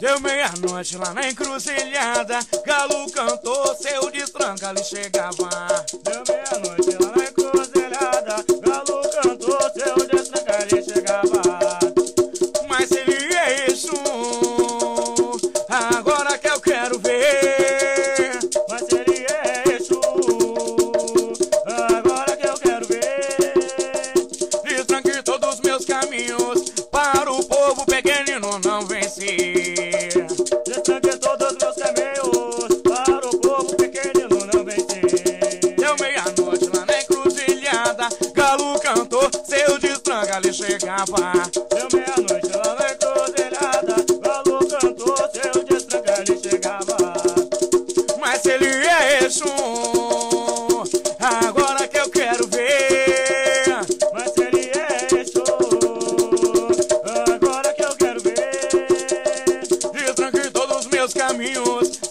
Deu meia-noite lá na encruzilhada, Galo cantou, seu destranca ali chegava. Deu meia-noite lá na vencer. Destranque todos meus caminhos, para o povo pequenino não vencer. Deu meia-noite lá na encruzilhada, Galo cantou, seu destranca ali chegava. Deu meia-noite lá meus caminhos.